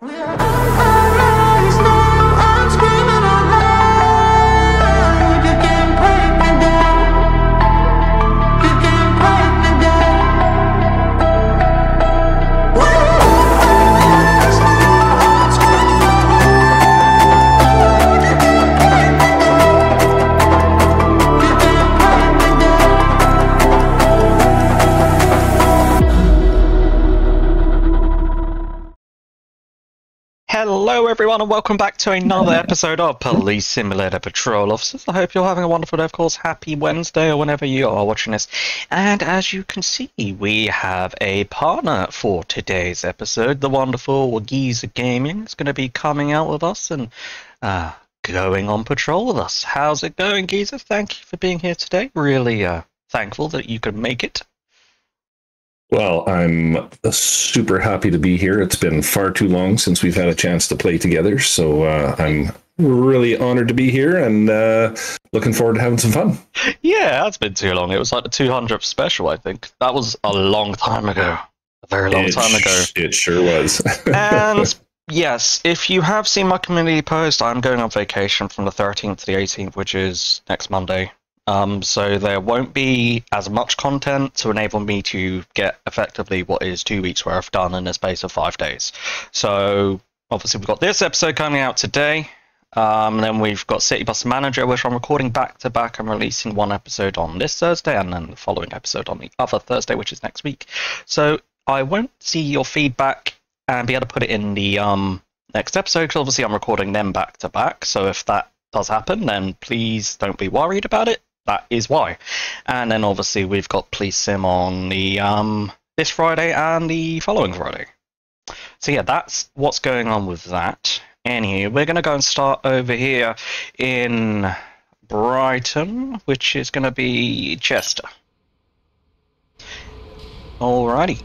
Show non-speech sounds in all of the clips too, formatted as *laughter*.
Hello, *laughs* everyone, and welcome back to another *laughs* episode of Police Simulator Patrol Officers. I hope you're having a wonderful day, of course. Happy Wednesday, or whenever you are watching this. And as you can see, we have a partner for today's episode. The wonderful Geezer Gaming is going to be coming out with us and uh, going on patrol with us. How's it going, Geezer? Thank you for being here today. Really uh, thankful that you could make it. Well, I'm super happy to be here. It's been far too long since we've had a chance to play together, so uh, I'm really honored to be here and uh, looking forward to having some fun. Yeah, that's been too long. It was like the 200th special, I think. That was a long time ago. A very long it time ago. It sure was. and *laughs* yes, if you have seen my community post, I'm going on vacation from the 13th to the 18th, which is next Monday. Um, so there won't be as much content to enable me to get effectively what is two weeks worth done in a space of five days. So obviously we've got this episode coming out today. Um, and then we've got City Bus Manager, which I'm recording back to back. I'm releasing one episode on this Thursday and then the following episode on the other Thursday, which is next week. So I won't see your feedback and be able to put it in the um, next episode because obviously I'm recording them back to back. So if that does happen, then please don't be worried about it that is why. And then obviously we've got Police Sim on the um, this Friday and the following Friday. So yeah, that's what's going on with that. Anyway, we're going to go and start over here in Brighton, which is going to be Chester. Alrighty.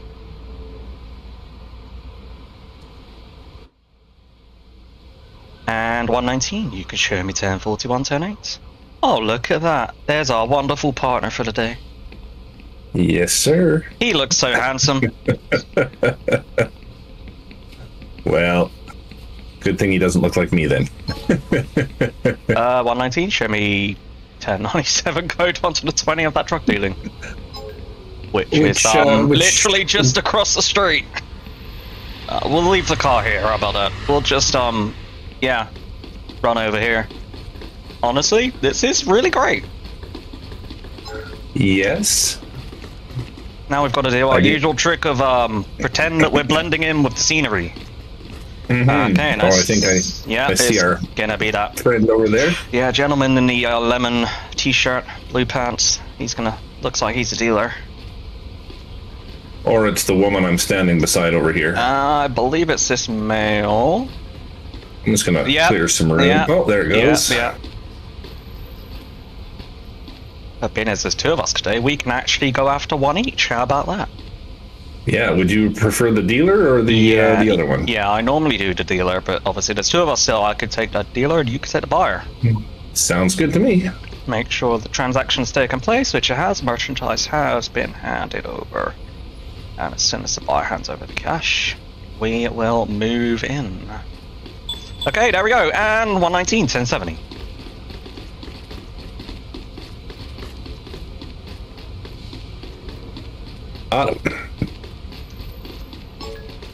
And 119, you can show me 1041, 108. Oh, look at that. There's our wonderful partner for the day. yes, sir. He looks so handsome. *laughs* Well, good thing he doesn't look like me then. *laughs* Uh, 119, show me 1097 *laughs* code onto the 20 of that drug dealing. Which, Which, is um, uh, which- literally just across the street. Uh, we'll leave the car here, how about that? We'll just, um, yeah, run over here. Honestly, this is really great. yes. Now we've got to do our usual trick of um, pretend that we're blending in with the scenery. Mm -hmm. Okay, Oh. I think I, yeah, I see our gonna be that friend over there. Yeah, gentleman in the uh, lemon t-shirt, blue pants. He's gonna looks like he's a dealer. Or it's the woman I'm standing beside over here. Uh, I believe it's this male. I'm just gonna yeah, clear some room. yeah, Oh, there it goes. Yeah, yeah. But being as there's two of us today, we can actually go after one each. How about that? Yeah, Would you prefer the dealer or the uh, the other one? Yeah, I normally do the dealer, but obviously there's two of us, so I could take the dealer and you could take the buyer. Sounds good to me. Make sure the transaction's taken place, which it has. Merchandise has been handed over. And as soon as the buyer hands over the cash, we will move in. Okay, there we go. And 119, 1070. Uh,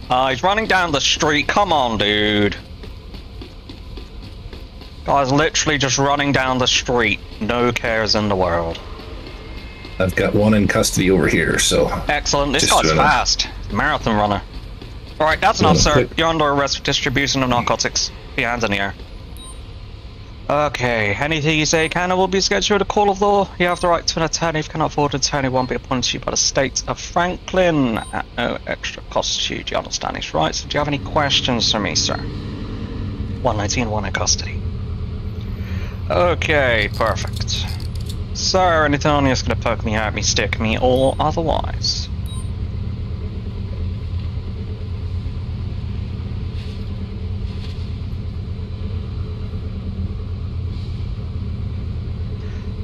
Uh, he's running down the street. Come on, dude. Guy's literally just running down the street. No cares in the world. I've got one in custody over here, so Excellent. This guy's fast. Marathon runner. Alright, that's enough, sir. You're under arrest for distribution of narcotics. Your hands in the air. Okay, anything you say can will be scheduled a call of law. You have the right to an attorney. If you cannot afford an attorney, one be appointed to you by the state of Franklin at no extra cost to you. Do you understand these rights? Do you have any questions for me, sir? 119, one in custody. Okay, perfect. Sir, anything on you is going to poke me, hurt me, stick me, or otherwise?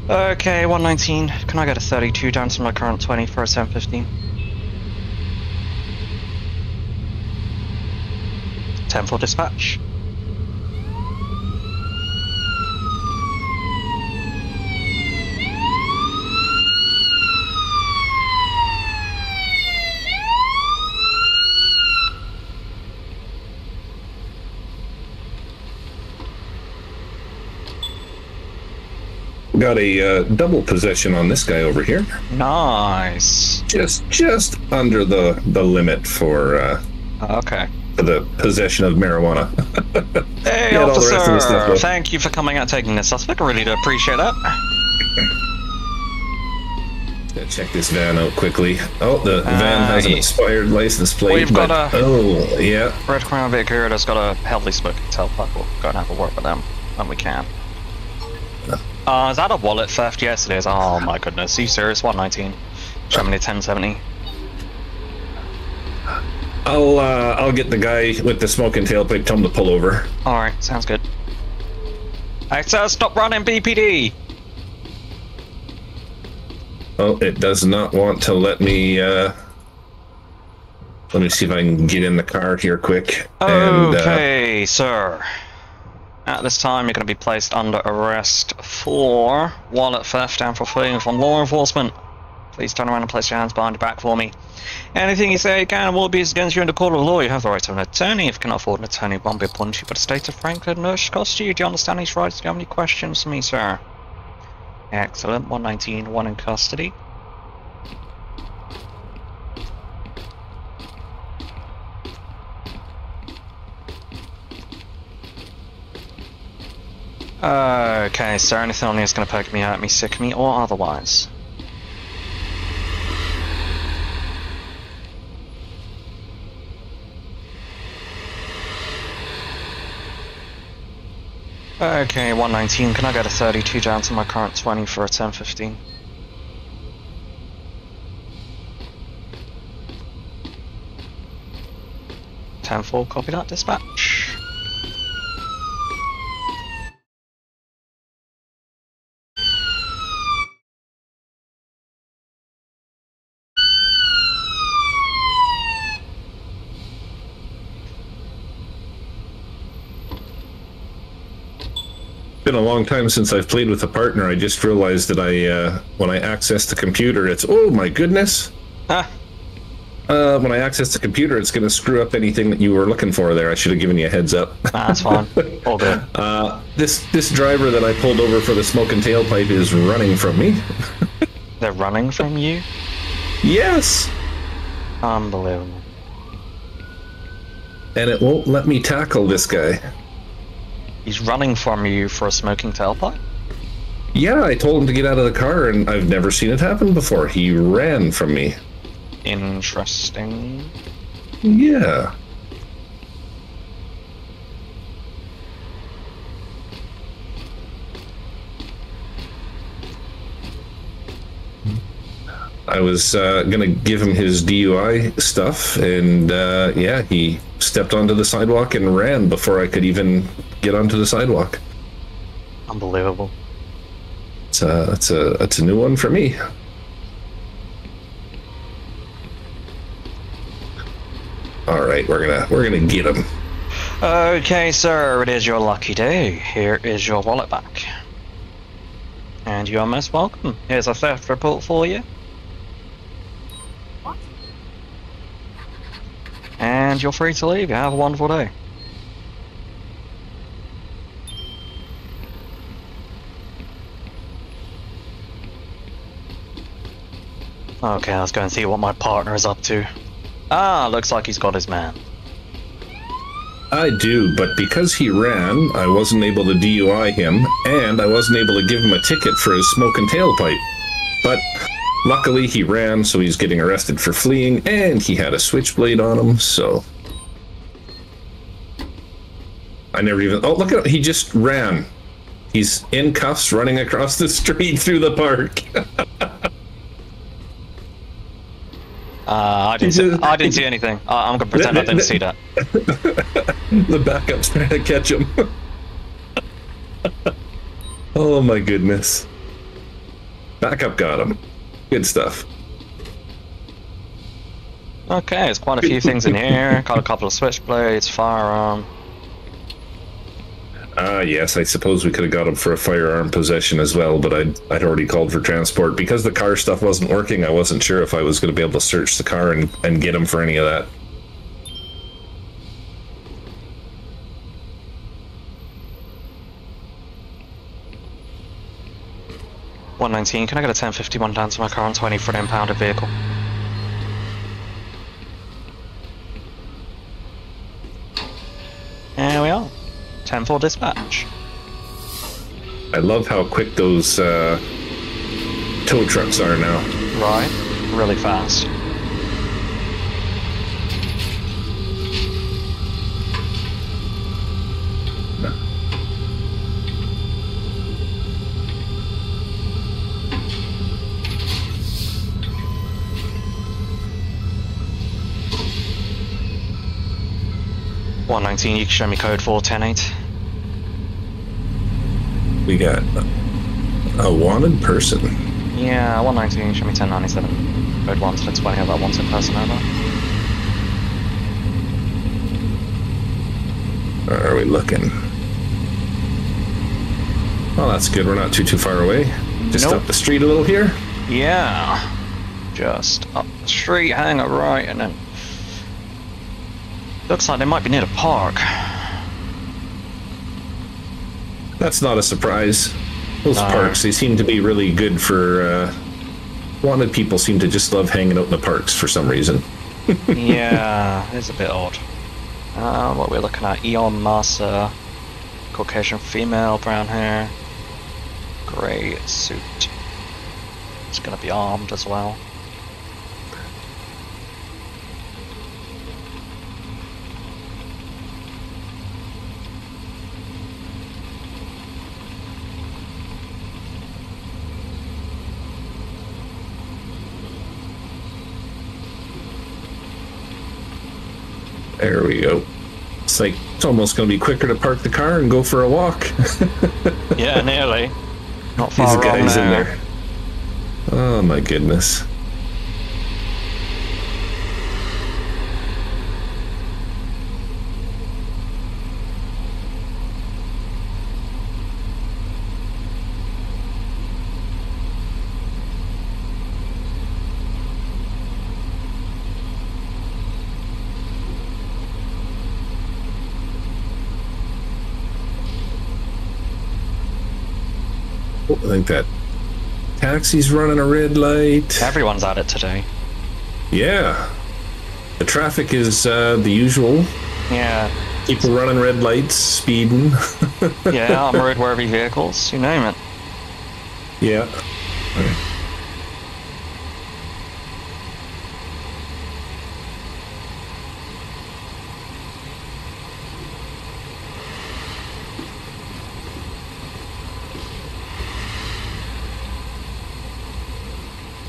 Okay, 119. Can I get a 32 down to my current 20 for a 715? 10 for dispatch. Got a uh, double possession on this guy over here. Nice. Just just under the the limit for uh, Okay. for the possession of marijuana. *laughs* Hey, Yeah, and all the rest of the officer! stuff. Thank you for coming out taking this suspect. Really do appreciate that. Gonna check this van out quickly. Oh, the van Uh, has an expired license plate. We've got but- a- Oh, yeah. Red Crown vehicle here that's got a heavily smoking tailpipe. We'll go and have a word with them when we can. Uh, is that a wallet theft? Yes, it is. Oh my goodness. Are you serious? 119. Show me 1070. I'll uh, I'll get the guy with the smoking tailpipe. Tell him to pull over. Alright, sounds good. Access, stop running BPD! Oh, it does not want to let me. Uh, let me see if I can get in the car here quick. And, uh, Okay, sir. At this time, you're going to be placed under arrest for wallet theft and for fleeing from law enforcement. Please turn around and place your hands behind your back for me. Anything you say can and will be against you in the court of law. You have the right to an attorney. If you cannot afford an attorney, won't be to you by the state of Franklin. No cost to you. Do you understand these rights? Do you have any questions for me, sir? Excellent. 119, one in custody. Okay, so anything on here is going to poke me, hurt me, sick me, or otherwise? Okay, 119. Can I get a 32 down to my current 20 for a 1015? Ten four, copy that dispatch. been a long time since I've played with a partner. I just realized that I, uh, when I access the computer, it's oh my goodness. Ah, Uh, when I access the computer, it's going to screw up anything that you were looking for there. I should have given you a heads up. that's fine. All good. *laughs* Uh, this this driver that I pulled over for the smoking tailpipe is running from me. *laughs* They're running from you? Yes, Unbelievable. and it won't let me tackle this guy. He's running from you for a smoking tailpipe? Yeah, I told him to get out of the car, and I've never seen it happen before. He ran from me. Interesting. Yeah. I was uh, gonna give him his DUI stuff, and uh, yeah, he stepped onto the sidewalk and ran before I could even get onto the sidewalk. Unbelievable. It's a, it's a, it's a new one for me. All right, we're gonna, we're gonna get him. Okay, sir, it is your lucky day. Here is your wallet back. And you are most welcome. Here's a theft report for you. And you're free to leave. Have a wonderful day. Okay, let's go and see what my partner is up to. Ah, looks like he's got his man. I do, but because he ran, I wasn't able to DUI him, and I wasn't able to give him a ticket for his smoking tailpipe. But luckily, he ran, so he's getting arrested for fleeing, and he had a switchblade on him, so. I never even. Oh, look at him. He just ran. He's in cuffs running across the street through the park. *laughs* Uh, I didn't. See, *laughs* I didn't see anything. Uh, I'm gonna pretend I didn't see that. *laughs* the backup's trying to catch him. oh my goodness. Backup got him. Good stuff. Okay, there's quite a few things in here. Got a couple of switchblades, firearm. Ah, yes, I suppose we could have got him for a firearm possession as well, but I'd, I'd already called for transport. Because the car stuff wasn't working, I wasn't sure if I was going to be able to search the car and, and get him for any of that. One nineteen. Can I get a ten fifty one down to my car on twenty for an impounded vehicle? There we are. Ten four dispatch. I love how quick those uh, tow trucks are now. Right. Really fast. One nineteen. You can show me code four ten eight. We got a wanted person. Yeah, 119, show me 1097. Code 1 to the 20 of that wanted person over. Where are we looking? Well, that's good. We're not too too far away. Just Nope. up the street a little here. Yeah. Just up the street, hang a right, and then. Looks like they might be near the park. That's not a surprise. Those No. parks, they seem to be really good for. Uh, wanted people seem to just love hanging out in the parks for some reason. *laughs* yeah, it's a bit odd. Uh, what we're looking at Eon Massa, Caucasian female, brown hair, grey suit. It's gonna be armed as well. There we go. It's like it's almost going to be quicker to park the car and go for a walk. *laughs* Yeah, nearly. Not These far wrong guys in there. there. Oh my goodness. Oh, I think that taxi's running a red light. Everyone's at it today. Yeah. The traffic is uh, the usual. Yeah, People running red lights, speeding. *laughs* yeah, armored worthy vehicles, you name it. yeah.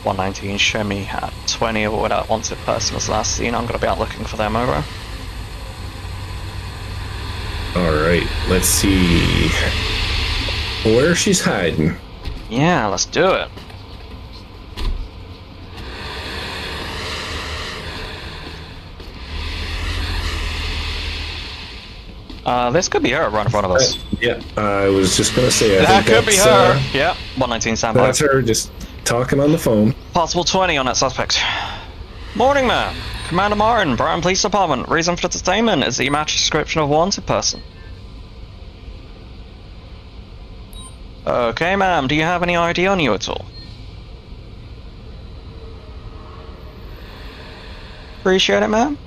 One nineteen, show me at twenty of what that wanted person was last seen. I'm gonna be out looking for them over. All right. Let's see where she's hiding. Yeah, let's do it. Uh, this could be her right in front of us. Yeah, I was just gonna say. I that could be her. uh, yeah, 119 standby. that's her just talking on the phone. Possible 20 on that suspect. Morning, ma'am. Commander Martin, Brighton Police Department. Reason for the detainment is that you match description of wanted person. Okay, ma'am. Do you have any ID on you at all? Appreciate it, ma'am.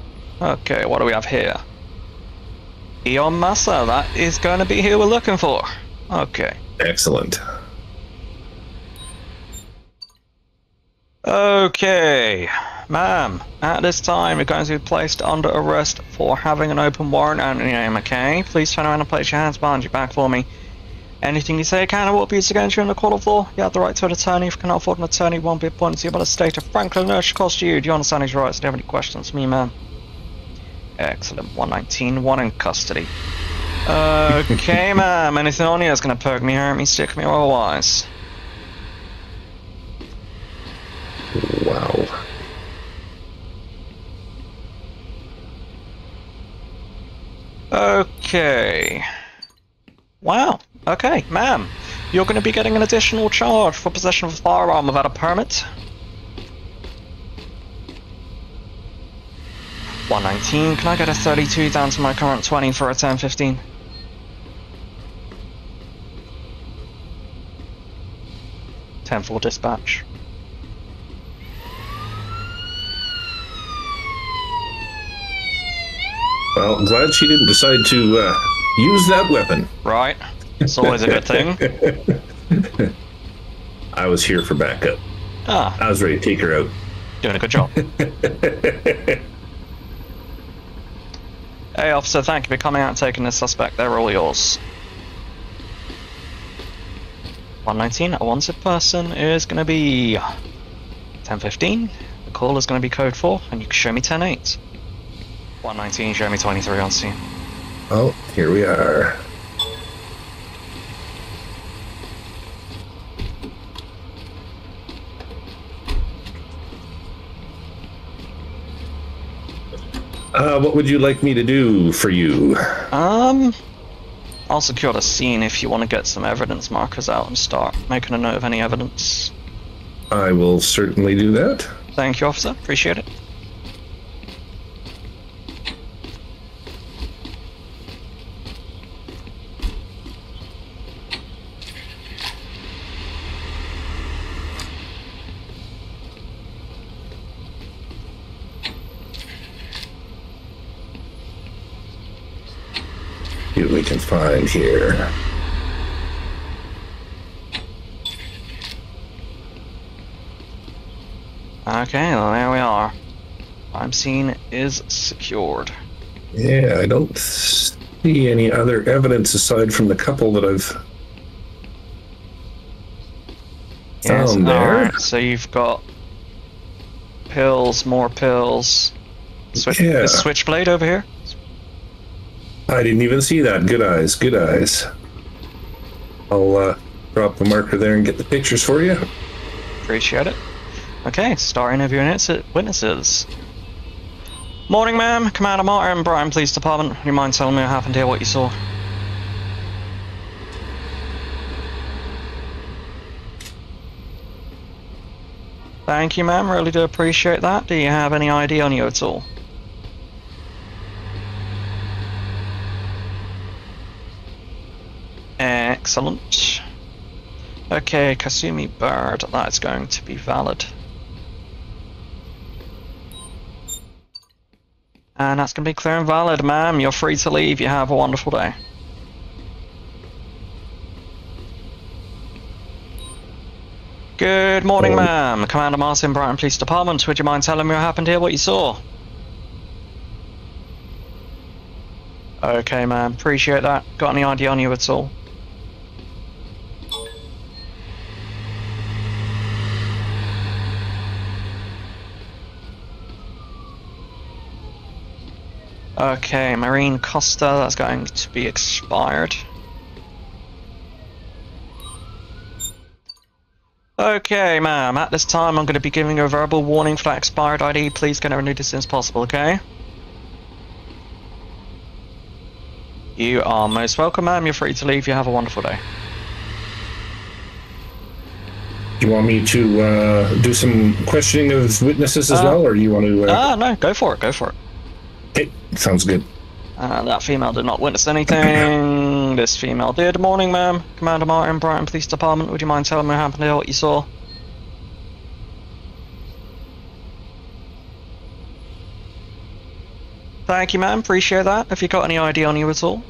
Okay, what do we have here? Eon Massa, that is going to be who we're looking for. Okay. Excellent. Okay, ma'am, at this time you're going to be placed under arrest for having an open warrant out your name, okay? Please turn around and place your hands behind your back for me. Anything you say can or will be used against you in the court of law. You have the right to an attorney. If you cannot afford an attorney, won't be appointed to you by the state of Franklin. No, should cost you. Do you understand these rights? Do you have any questions for me, ma'am? Excellent. 119, one in custody. Okay, *laughs* ma'am. Anything on you that's going to poke me, hurt me, stick me, otherwise? Wow. Okay. Wow. Okay, ma'am. You're going to be getting an additional charge for possession of a firearm without a permit. 119, can I get a 32 down to my current 20 for a 1015? Ten four dispatch. Well, I'm glad she didn't decide to uh, use that weapon. Right. It's always a good thing. *laughs* I was here for backup. Ah, I was ready to take her out. doing a good job. *laughs* Hey, officer, thank you for coming out and taking this suspect. They're all yours. 119, a wanted person is going to be 1015. The call is going to be code 4, and you can show me 108. 119, show me 23 on scene. Oh, here we are. Uh, what would you like me to do for you? Um, I'll secure the scene if you want to get some evidence markers out and start making a note of any evidence. I will certainly do that. Thank you, officer. Appreciate it. Find here. Okay, well, there we are. Crime scene is secured. Yeah, I don't see any other evidence aside from the couple that I've Yes, found there. alright, so you've got pills, more pills. Switch, Yeah. switchblade over here? I didn't even see that. Good eyes, good eyes. I'll uh, drop the marker there and get the pictures for you. Appreciate it. Okay, start interviewing witness- witnesses. Morning, ma'am. Commander Martin, Brighton Police Department. You mind telling me what happened here, what you saw? Thank you, ma'am. Really do appreciate that. Do you have any ID on you at all? Excellent. Okay, Kasumi Bird, that's going to be valid. And that's going to be clear and valid, ma'am. You're free to leave. You have a wonderful day. Good morning, ma'am. Commander Martin, Brighton Police Department. Would you mind telling me what happened here, what you saw? Okay, ma'am. Appreciate that. Got any ID on you at all? Okay, Marine Costa, that's going to be expired. Okay, ma'am, at this time I'm going to be giving you a verbal warning for that expired ID. Please get it renewed as soon as possible, okay? You are most welcome, ma'am. You're free to leave. You have a wonderful day. Do you want me to uh, do some questioning of witnesses as Uh, well, or do you want to? Uh, Ah, no, go for it, go for it. Okay, sounds good. Uh, that female did not witness anything. *laughs* this female did. Morning, ma'am. Commander Martin, Brighton Police Department. Would you mind telling me what happened here, what you saw? Thank you, ma'am. Appreciate that. Have you got any ID on you at all?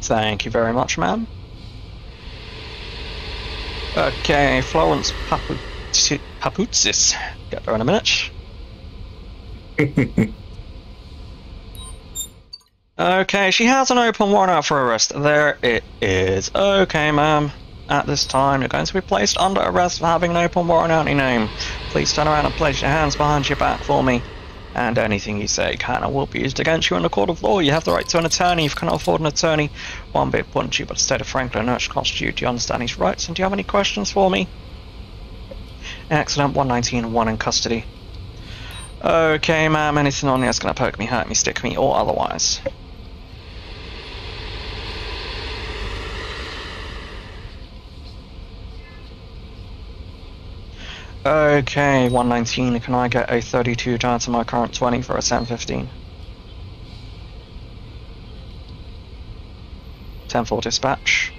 Thank you very much, ma'am. Okay, Florence Papu- Papoutsis. Get there in a minute. *laughs* Okay, she has an open warrant out for arrest. There it is. Okay, ma'am. At this time, you're going to be placed under arrest for having an open warrant out in your name. Please turn around and place your hands behind your back for me. And anything you say can and will be used against you in the court of law. You have the right to an attorney. If you cannot afford an attorney, one bit wouldn't you, but the state of Franklin no cost you. Do you understand these rights? And do you have any questions for me? Excellent. 119 one in custody. Okay, ma'am, anything on you that's gonna poke me, hurt me, stick me, or otherwise. Okay, 119, can I get a 32 down to my current 20 for a 715? 10 4 dispatch.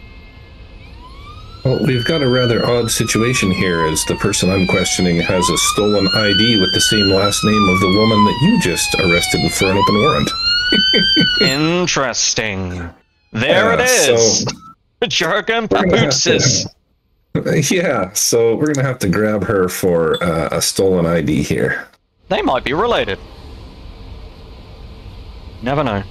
Well, we've got a rather odd situation here as the person I'm questioning has a stolen ID with the same last name of the woman that you just arrested for an open warrant. *laughs* Interesting. There it Yeah, is! so- *laughs* Jargon *laughs* We're gonna have papooses! *laughs* Yeah, so we're gonna have to grab her for uh, a stolen ID here. They might be related. Never know.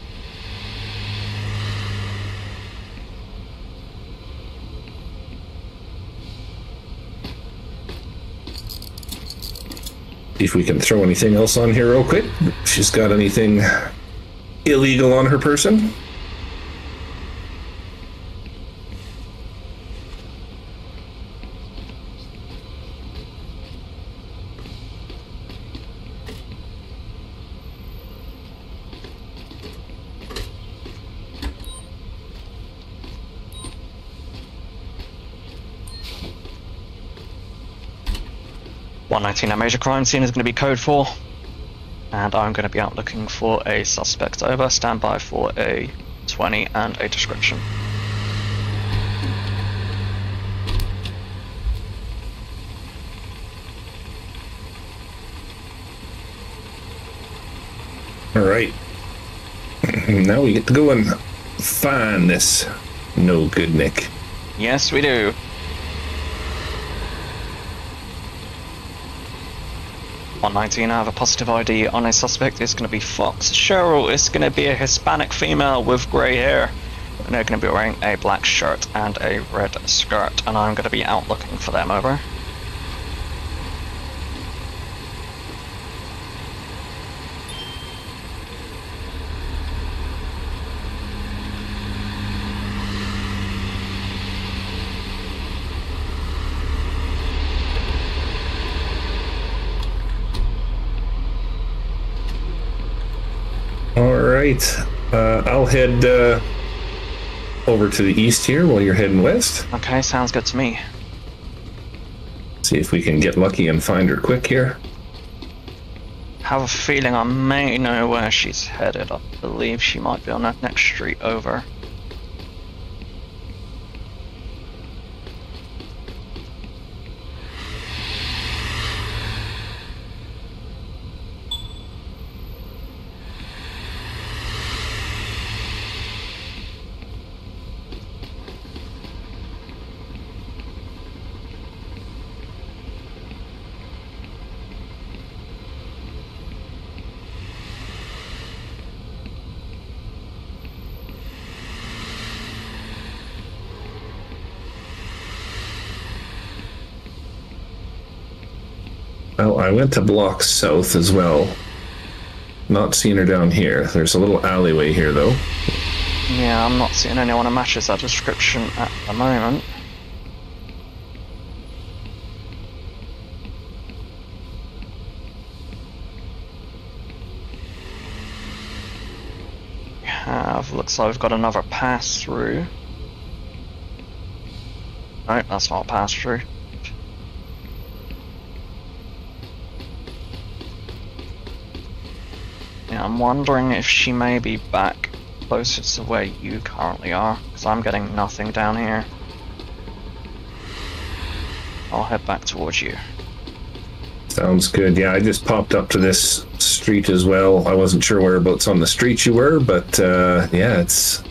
If we can throw anything else on here real quick. If She's got anything illegal on her person? Nineteen, a major crime scene is going to be code four, and I'm going to be out looking for a suspect. Over. Stand by for a twenty and a description. All right. *clears throat* now we get to go and find this no good Nick. Yes, we do. One nineteen. I have a positive ID on a suspect. It's going to be Fox Cheryl. It's going to be a Hispanic female with grey hair. And they're going to be wearing a black shirt and a red skirt. And I'm going to be out looking for them. Over. All right. Uh, I'll head uh, over to the east here while you're heading west. Okay, sounds good to me. See if we can get lucky and find her quick here. Have a feeling I may know where she's headed. I believe she might be on that next street over. To block south as well. Not seeing her down here. There's a little alleyway here, though. Yeah, I'm not seeing anyone who matches that uh, description at the moment. Have, looks like we've got another pass through. No, that's not a pass through. I'm wondering if she may be back closer to where you currently are, because I'm getting nothing down here. I'll head back towards you. Sounds good. Yeah, I just popped up to this street as well. I wasn't sure whereabouts on the street you were, but uh, yeah, it's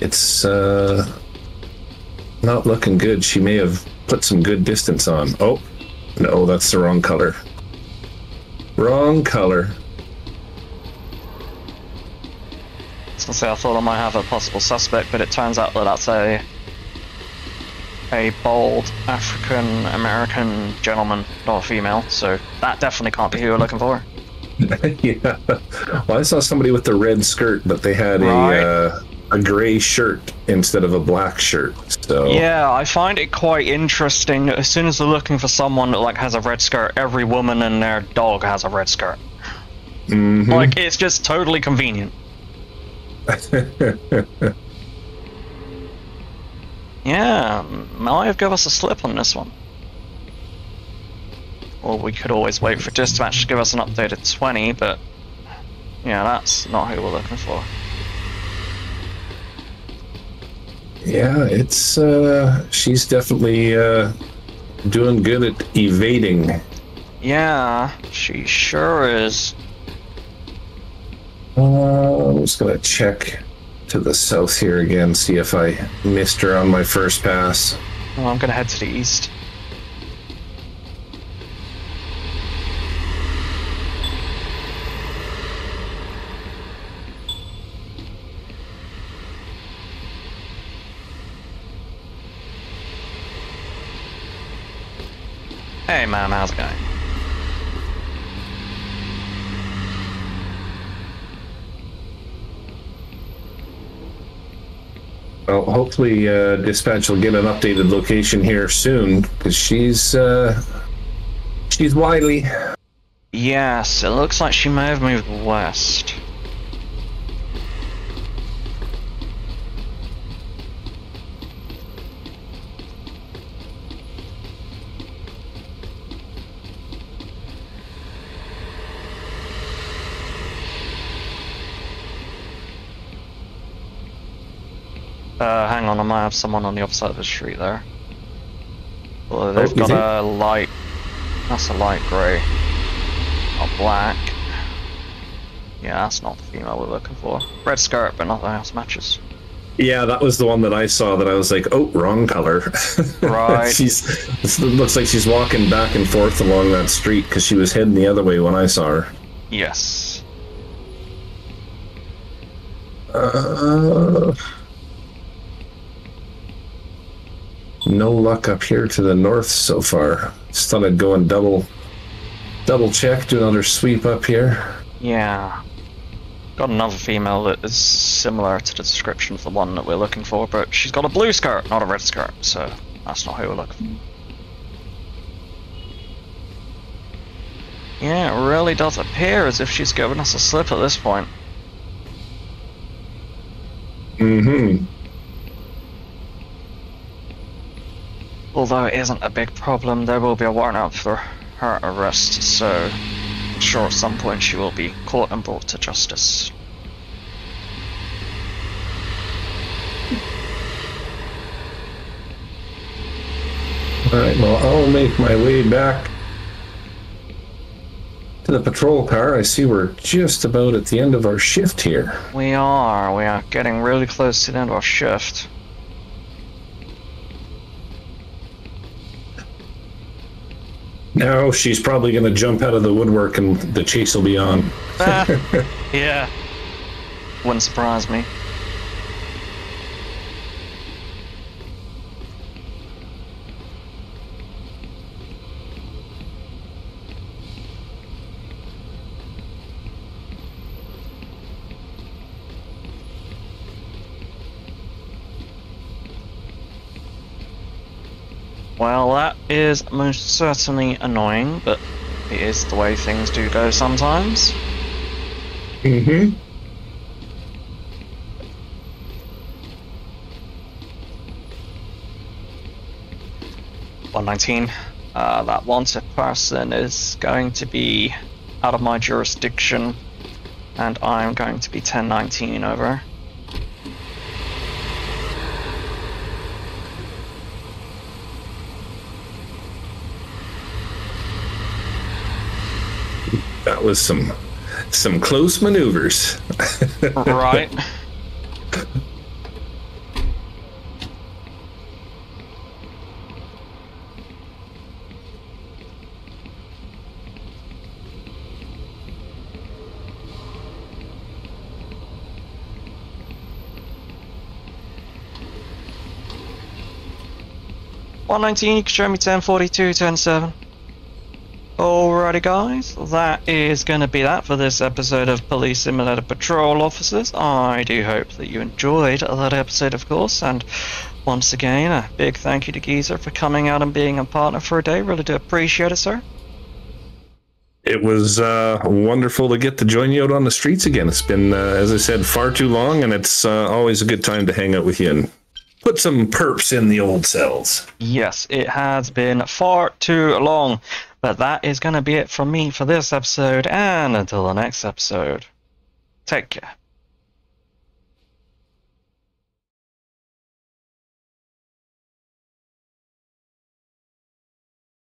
it's uh, not looking good. She may have put some good distance on. Oh, no, that's the wrong color. Wrong color. I was gonna say I thought I might have a possible suspect, but it turns out that that's a a bald African American gentleman, not a female. So that definitely can't be who you're looking for. *laughs* yeah. Well, I saw somebody with the red skirt, but they had Right. a uh, a gray shirt instead of a black shirt. So Yeah, I find it quite interesting. As soon as they're looking for someone that like has a red skirt, every woman and their dog has a red skirt. Mhm. Like it's just totally convenient. *laughs* Yeah, might have given us a slip on this one. Or we could always wait for dispatch to give us an updated 20, but yeah, that's not who we're looking for. Yeah, it's uh, she's definitely uh, doing good at evading. Yeah, she sure is. Uh, I'm just gonna check to the south here again, see if I missed her on my first pass. Well, I'm gonna head to the east. Hey man, how's it going? Well, hopefully, uh, dispatch will get an updated location here soon because she's uh, she's wily. Yes, it looks like she may have moved west. Uh, hang on, I might have someone on the other side of the street there. Well, they've you got a light. That's a light grey. Not black. Yeah, that's not the female we're looking for. Red skirt, but nothing else matches. Yeah, that was the one that I saw that I was like, oh, wrong color. Right. *laughs* she's it looks like she's walking back and forth along that street because she was heading the other way when I saw her. Yes. Uh, no luck up here to the north so far. Just thought I'd go and double double check, do another sweep up here. Yeah. Got another female that is similar to the description of the one that we're looking for, but she's got a blue skirt, not a red skirt, so that's not who we're looking for. Yeah, it really does appear as if she's giving us a slip at this point. Mm-hmm. Although it isn't a big problem, there will be a warrant out for her arrest, so I'm sure at some point she will be caught and brought to justice. Alright, well, I'll make my way back to the patrol car. I see we're just about at the end of our shift here. We are, we are getting really close to the end of our shift. Now she's probably going to jump out of the woodwork and the chase will be on. Ah, *laughs* yeah. Wouldn't surprise me. Well, that is most certainly annoying, but it is the way things do go sometimes. Mm-hmm. One nineteen. Uh, that wanted person is going to be out of my jurisdiction, and I'm going to be ten nineteen over. Was some some close maneuvers. right. *laughs* One nineteen. You can show me ten forty two, ten seven. Alrighty, guys, that is going to be that for this episode of Police Simulator Patrol Officers. I do hope that you enjoyed that episode, of course, and once again, a big thank you to Geezer for coming out and being a partner for a day. Really do appreciate it, sir. It was uh, wonderful to get to join you out on the streets again. It's been, uh, as I said, far too long, and it's uh, always a good time to hang out with you and put some perps in the old cells. Yes, it has been far too long. But that is going to be it from me for this episode, and until the next episode, take care.